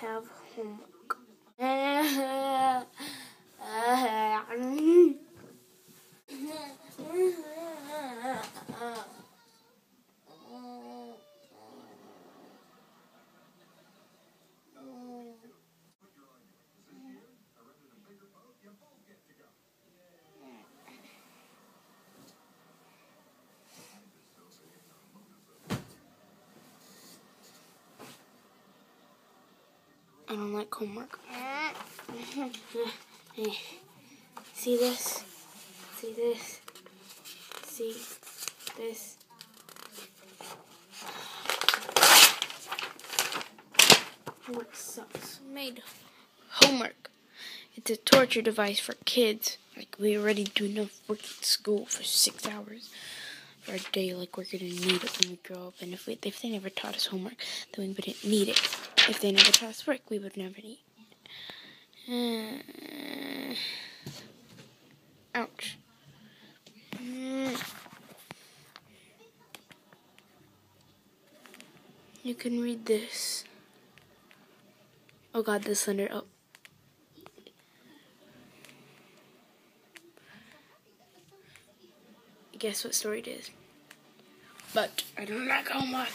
have homework. I don't like homework. See this? See this? See this? Homework sucks. Made homework. It's a torture device for kids. Like we already do enough work at school for six hours for a day. Like we're gonna need it when we grow up. And if we if they never taught us homework, then we wouldn't need it. If they never us work, we would never need. Uh, ouch. Mm. You can read this. Oh god, the slender Oh. Guess what story it is? But I don't like homework.